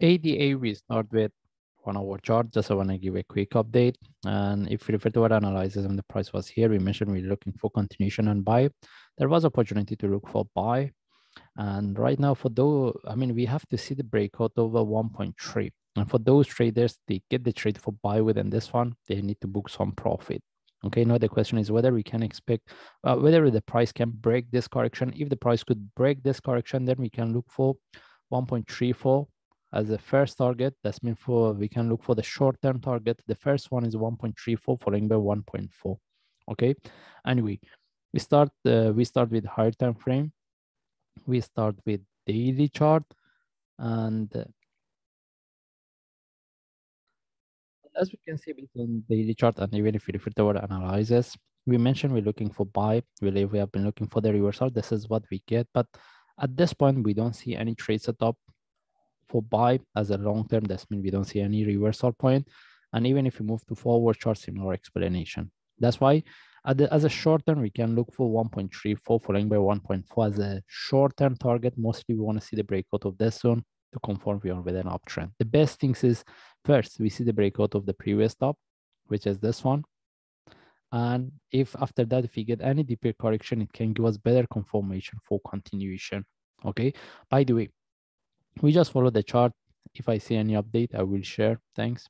ADA, we start with one hour chart. Just I want to give a quick update. And if we refer to our analysis and the price was here, we mentioned we're looking for continuation and buy. There was opportunity to look for buy. And right now for those, I mean, we have to see the breakout over 1.3. And for those traders, they get the trade for buy within this one, they need to book some profit. Okay, now the question is whether we can expect, uh, whether the price can break this correction. If the price could break this correction, then we can look for 1.34 as the first target. That's mean for, we can look for the short-term target. The first one is 1.34 following by 1.4. Okay, anyway, we start, uh, we start with higher time frame. We start with daily chart and uh, as we can see between daily chart and even if we refer to our analysis, we mentioned we're looking for buy. Believe we have been looking for the reversal. This is what we get. But at this point, we don't see any trade setup for buy as a long term. That means we don't see any reversal point. And even if we move to forward charts similar explanation, that's why the, as a short term, we can look for 1.34 following by 1.4 as a short term target. Mostly we want to see the breakout of this zone to confirm we are with an uptrend. The best things is first, we see the breakout of the previous top, which is this one. And if after that, if we get any deeper correction, it can give us better confirmation for continuation. Okay. By the way, we just follow the chart. If I see any update, I will share. Thanks.